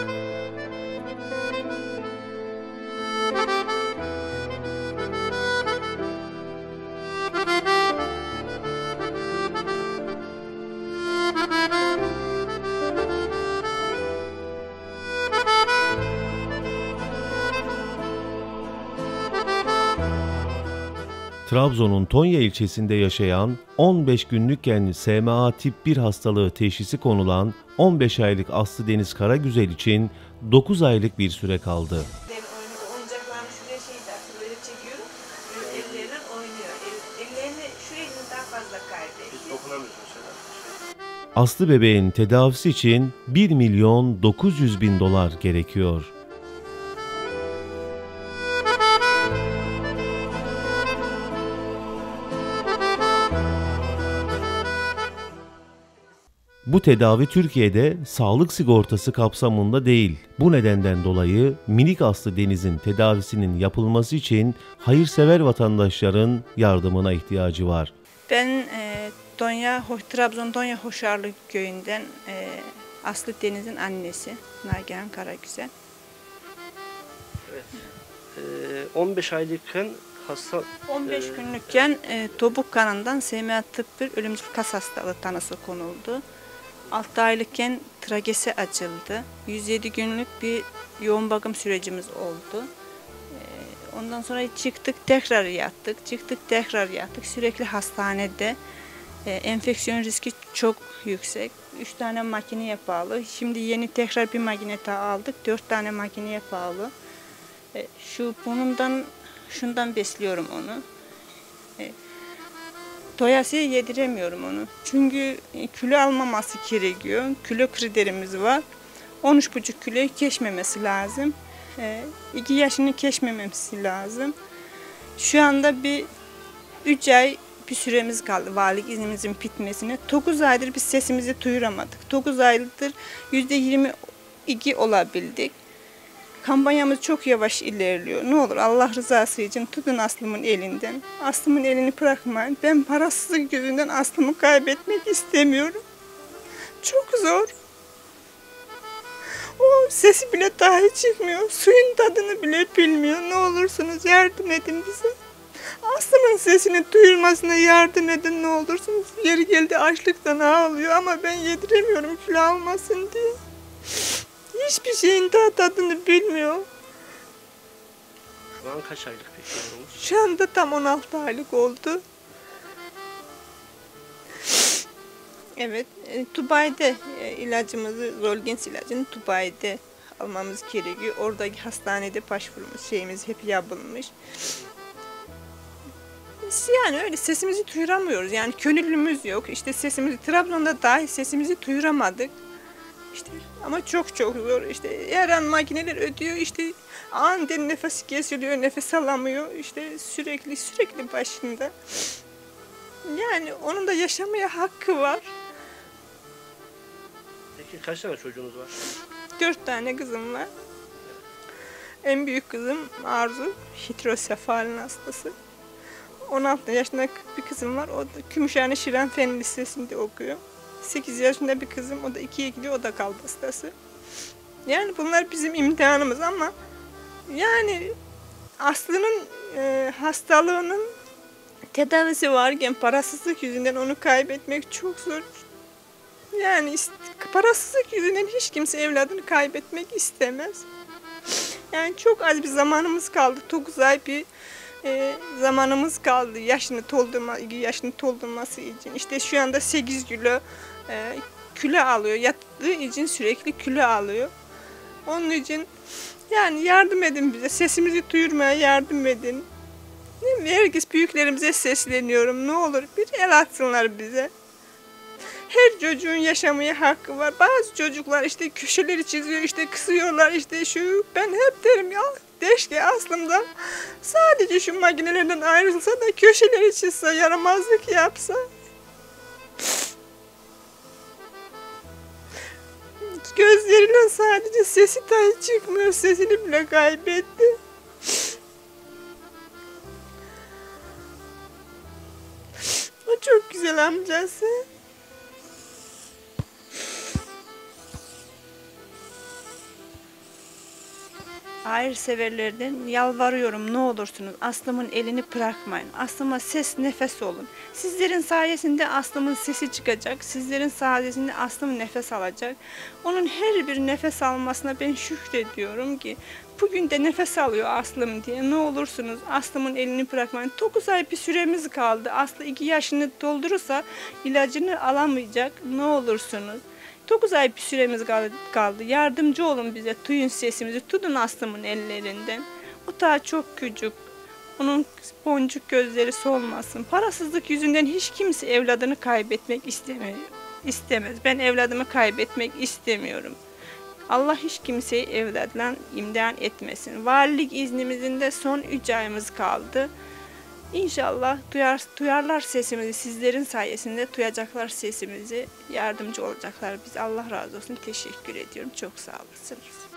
Thank you. Trabzon'un Tonya ilçesinde yaşayan 15 günlükken SMA tip 1 hastalığı teşhisi konulan 15 aylık Aslı Deniz Karagüzel için 9 aylık bir süre kaldı. Şey. Aslı bebeğin tedavisi için 1 milyon 900 bin dolar gerekiyor. Bu tedavi Türkiye'de sağlık sigortası kapsamında değil. Bu nedenden dolayı minik Aslı Deniz'in tedavisinin yapılması için hayırsever vatandaşların yardımına ihtiyacı var. Ben e, Donya, Trabzon Donya Hoşarlı köyünden e, Aslı Deniz'in annesi Nagihan Karagüzel. Ee, 15 aylıkken hasta 15 Ee, günlükken e, topuk kanından SMA tıp 1 ölümcül kas hastalığı tanısı konuldu. 6 aylıkken tragesi açıldı. 107 günlük bir yoğun bakım sürecimiz oldu. E, ondan sonra çıktık tekrar yattık. Çıktık tekrar yattık. Sürekli hastanede. E, enfeksiyon riski çok yüksek. 3 tane makineye bağlı. Şimdi yeni tekrar bir makine aldık. 4 tane makineye bağlı. E, şu bundan şundan besliyorum onu. E, doyasıya yediremiyorum onu. Çünkü e, kilo almaması gerekiyor. Kilo kriterimiz var. 13,5 kiloyu geçmemesi lazım. 2 yaşını geçmemesi lazım. Şu anda bir 3 ay bir süremiz kaldı valilik iznimizin bitmesine. 9 aydır biz sesimizi duyuramadık. 9 aydır %22 olabildik. Kampanyamız çok yavaş ilerliyor. Ne olur Allah rızası için tutun Aslım'ın elinden. Aslım'ın elini bırakmayın. Ben parasızlık yüzünden Aslım'ı kaybetmek istemiyorum. Çok zor. O sesi bile dahi çıkmıyor. Suyun tadını bile bilmiyor. Ne olursunuz yardım edin bize. Aslım'ın sesini duyurmasına yardım edin ne olursunuz. Yeri geldi açlıktan ağlıyor ama ben yediremiyorum kilo almasın diye. Hiçbir şeyin daha tadını bilmiyor. şu an kaç aylık peki yavrumuz? Şu anda tam 16 aylık oldu. Evet, e, Dubai'de e, ilacımızı, Zolgens ilacını Dubai'de almamız gerekiyor. Oradaki hastanede başvurumuz, şeyimiz hep yapılmış. Biz yani öyle sesimizi duyuramıyoruz. Yani gönüllümüz yok. İşte sesimizi, Trabzon'da dahi sesimizi duyuramadık. İşte ama çok çok zor. İşte her an makineler ödüyor. İşte aniden nefes kesiliyor, nefes alamıyor. İşte sürekli sürekli başında. Yani onun da yaşamaya hakkı var. Peki kaç tane çocuğunuz var? Dört tane kızım var. En büyük kızım Arzu, hidrosefalin hastası. 16 yaşında bir kızım var. O da Gümüşhane Şiran Fen Lisesi'nde okuyor. 8 yaşında bir kızım. O da 2'ye gidiyor. O da kalp hastası. Yani bunlar bizim imtihanımız ama yani Aslı'nın e, hastalığının tedavisi varken parasızlık yüzünden onu kaybetmek çok zor. Yani parasızlık yüzünden hiç kimse evladını kaybetmek istemez. Yani çok az bir zamanımız kaldı. 9 ay bir e, zamanımız kaldı yaşını doldurma, yaşını doldurması için. İşte şu anda 8 kilo e, kilo alıyor. Yattığı için sürekli kilo alıyor. Onun için yani yardım edin bize. Sesimizi duyurmaya yardım edin. Herkes büyüklerimize sesleniyorum. Ne olur bir el atsınlar bize. Her çocuğun yaşamaya hakkı var. Bazı çocuklar işte köşeleri çiziyor, işte kısıyorlar, işte şu. Ben hep derim ya keşke aslında sadece şu makinelerden ayrılsa da köşeleri çizse, yaramazlık yapsa. Gözlerinden sadece sesi dahi çıkmıyor. Sesini bile kaybetti. O çok güzel amcası. Hayırseverlerden yalvarıyorum ne olursunuz Aslım'ın elini bırakmayın. Aslım'a ses nefes olun. Sizlerin sayesinde Aslım'ın sesi çıkacak. Sizlerin sayesinde Aslım nefes alacak. Onun her bir nefes almasına ben şükrediyorum ki bugün de nefes alıyor Aslım diye. Ne olursunuz Aslım'ın elini bırakmayın. 9 ay bir süremiz kaldı. Aslı 2 yaşını doldurursa ilacını alamayacak. Ne olursunuz. 9 ay bir süremiz kal- kaldı. Yardımcı olun bize. Duyun sesimizi. Tutun Aslım'ın ellerinden. O daha çok küçük. Onun boncuk gözleri solmasın. Parasızlık yüzünden hiç kimse evladını kaybetmek istemiyor. istemez. Ben evladımı kaybetmek istemiyorum. Allah hiç kimseyi evladla imtihan etmesin. Valilik iznimizin de son 3 ayımız kaldı. İnşallah duyar, duyarlar sesimizi sizlerin sayesinde duyacaklar sesimizi yardımcı olacaklar. Biz Allah razı olsun teşekkür ediyorum. Çok sağ olasınız.